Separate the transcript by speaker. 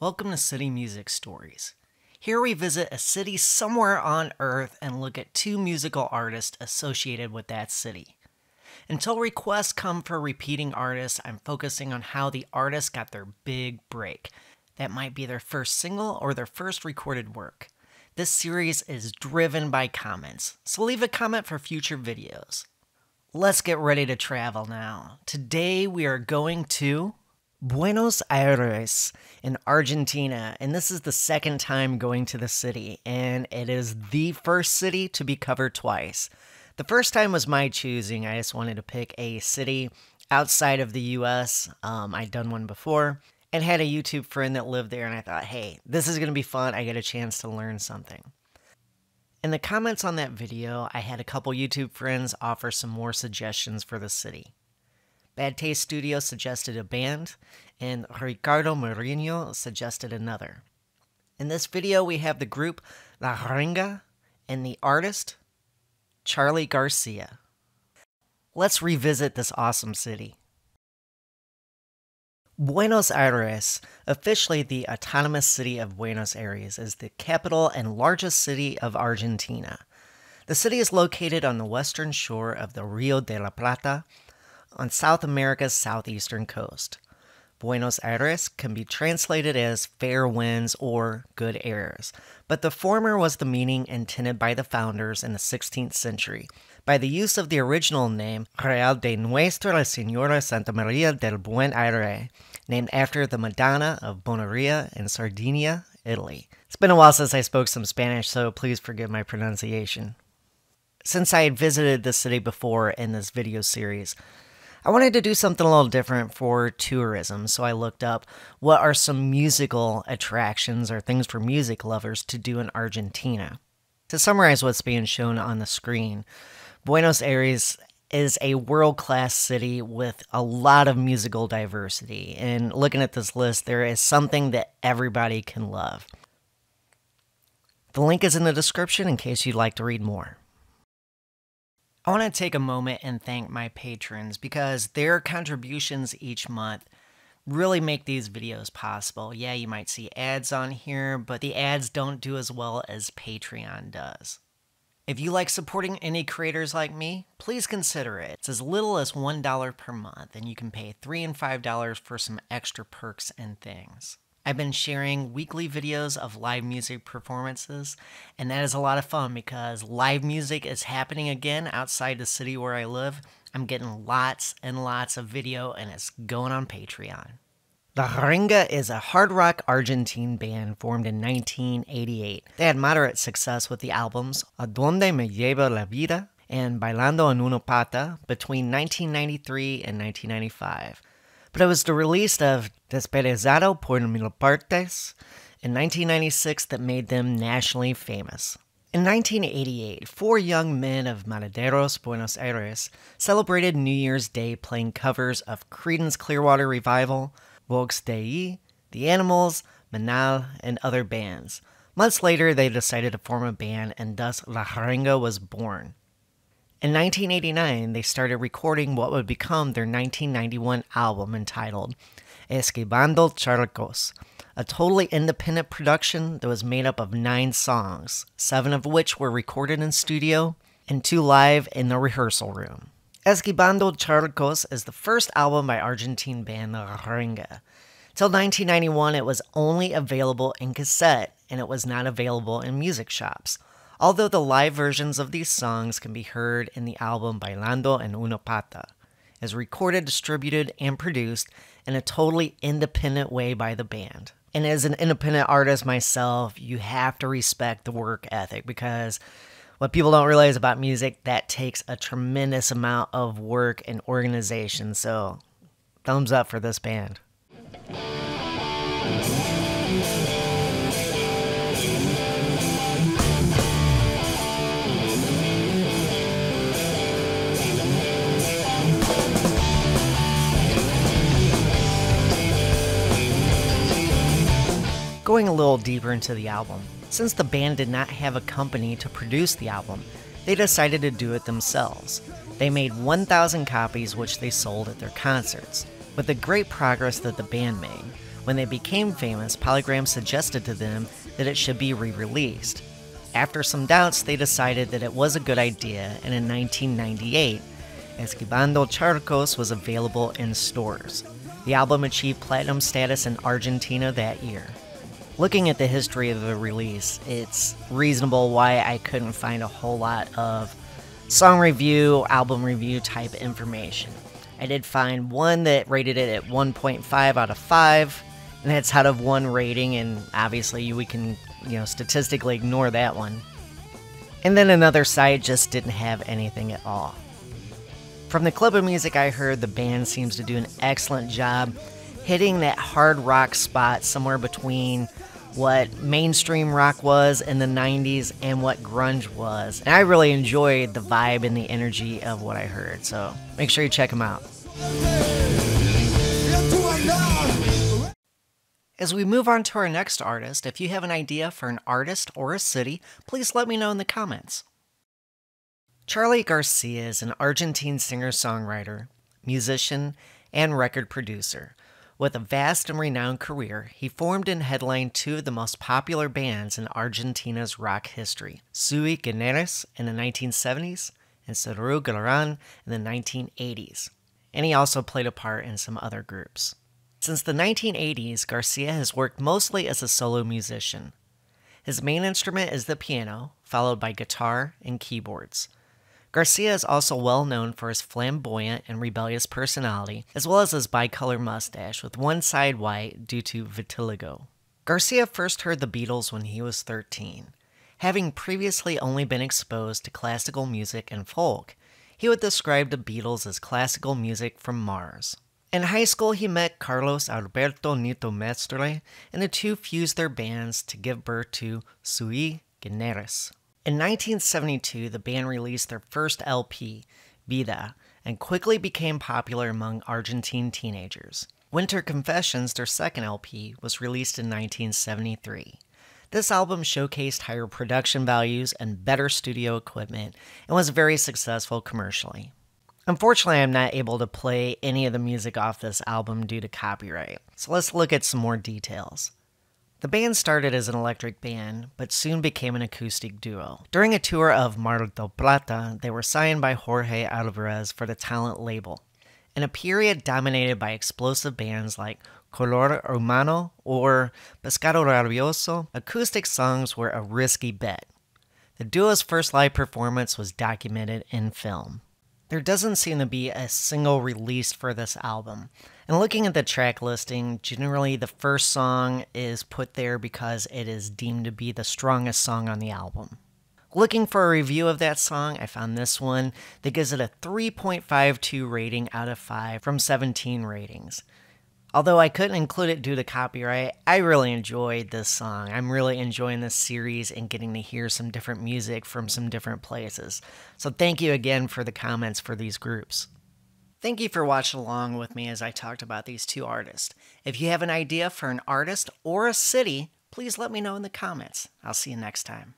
Speaker 1: Welcome to City Music Stories. Here we visit a city somewhere on Earth and look at two musical artists associated with that city. Until requests come for repeating artists, I'm focusing on how the artist got their big break. That might be their first single or their first recorded work. This series is driven by comments, so leave a comment for future videos. Let's get ready to travel now. Today we are going to Buenos Aires in Argentina, and this is the second time going to the city, and it is the first city to be covered twice. The first time was my choosing. I just wanted to pick a city outside of the US. Um, I'd done one before and had a YouTube friend that lived there, and I thought, hey, this is going to be fun. I get a chance to learn something. In the comments on that video, I had a couple YouTube friends offer some more suggestions for the city. Bad Taste Studio suggested a band, and Ricardo Marino suggested another. In this video, we have the group La Renga and the artist Charly Garcia. Let's revisit this awesome city. Buenos Aires, officially the autonomous city of Buenos Aires, is the capital and largest city of Argentina. The city is located on the western shore of the Rio de la Plata on South America's southeastern coast. Buenos Aires can be translated as fair winds or good airs, but the former was the meaning intended by the founders in the 16th century by the use of the original name Real de Nuestra Señora Santa Maria del Buen Aire, named after the Madonna of Bonaria in Sardinia, Italy. It's been a while since I spoke some Spanish, so please forgive my pronunciation. Since I had visited the city before in this video series, I wanted to do something a little different for tourism, so I looked up what are some musical attractions or things for music lovers to do in Argentina. To summarize what's being shown on the screen, Buenos Aires is a world class city with a lot of musical diversity, and looking at this list, there is something that everybody can love. The link is in the description in case you'd like to read more. I want to take a moment and thank my patrons because their contributions each month really make these videos possible. Yeah, you might see ads on here, but the ads don't do as well as Patreon does. If you like supporting any creators like me, please consider it. It's as little as $1 per month, and you can pay 3 and $5 for some extra perks and things. I've been sharing weekly videos of live music performances, and that is a lot of fun because live music is happening again outside the city where I live. I'm getting lots and lots of video, and it's going on Patreon. The Renga is a hard rock Argentine band formed in 1988. They had moderate success with the albums A Donde Me Lleva la Vida and Bailando en una Pata between 1993 and 1995 but it was the release of Desperezado por Mil Partes in 1996 that made them nationally famous. In 1988, four young men of Mataderos, Buenos Aires celebrated New Year's Day playing covers of Creedence Clearwater Revival, Vox Dei, The Animals, Manal, and other bands. Months later, they decided to form a band, and thus La Renga was born. In 1989, they started recording what would become their 1991 album entitled Esquivando Charcos, a totally independent production that was made up of nine songs, seven of which were recorded in studio and two live in the rehearsal room. Esquivando Charcos is the first album by Argentine band La Renga. Till 1991, it was only available in cassette and it was not available in music shops although the live versions of these songs can be heard in the album Bailando en una pata, is recorded, distributed, and produced in a totally independent way by the band. And as an independent artist myself, you have to respect the work ethic because what people don't realize about music, that takes a tremendous amount of work and organization. So, thumbs up for this band. Going a little deeper into the album, since the band did not have a company to produce the album, they decided to do it themselves. They made 1,000 copies, which they sold at their concerts. But the great progress that the band made When they became famous, Polygram suggested to them that it should be re released. After some doubts, they decided that it was a good idea, and in 1998, Esquivando Charcos was available in stores. The album achieved platinum status in Argentina that year. Looking at the history of the release, it's reasonable why I couldn't find a whole lot of song review, album review type information. I did find one that rated it at 1.5 out of 5, and that's out of one rating, and obviously we can, you know, statistically ignore that one. And then another site just didn't have anything at all. From the clip of music I heard, the band seems to do an excellent job hitting that hard rock spot somewhere between what mainstream rock was in the 90s and what grunge was. And I really enjoyed the vibe and the energy of what I heard, so make sure you check them out. As we move on to our next artist, if you have an idea for an artist or a city, please let me know in the comments. Charly Garcia is an Argentine singer songwriter, musician, and record producer. With a vast and renowned career, he formed and headlined two of the most popular bands in Argentina's rock history Sui Generis in the 1970s and Serú Girán in the 1980s. And he also played a part in some other groups. Since the 1980s, Garcia has worked mostly as a solo musician. His main instrument is the piano, followed by guitar and keyboards. Garcia is also well known for his flamboyant and rebellious personality, as well as his bicolor mustache with one side white due to vitiligo. Garcia first heard the Beatles when he was 13. Having previously only been exposed to classical music and folk, he would describe the Beatles as classical music from Mars. In high school, he met Carlos Alberto Nito Mestre, and the two fused their bands to give birth to Sui Generis. In 1972, the band released their first LP, Vida, and quickly became popular among Argentine teenagers. Winter Confessions, their second LP, was released in 1973. This album showcased higher production values and better studio equipment and was very successful commercially. Unfortunately, I'm not able to play any of the music off this album due to copyright, so let's look at some more details. The band started as an electric band, but soon became an acoustic duo. During a tour of Mar del Plata, they were signed by Jorge Alvarez for the Talent label. In a period dominated by explosive bands like Color Humano or Pescado Rabioso, acoustic songs were a risky bet. The duo's first live performance was documented in film. There doesn't seem to be a single release for this album. And looking at the track listing, generally the first song is put there because it is deemed to be the strongest song on the album. Looking for a review of that song, I found this one that gives it a 3.52 rating out of 5 from 17 ratings. Although I couldn't include it due to copyright, I really enjoyed this song. I'm really enjoying this series and getting to hear some different music from some different places. So thank you again for the comments for these groups. Thank you for watching along with me as I talked about these two artists. If you have an idea for an artist or a city, please let me know in the comments. I'll see you next time.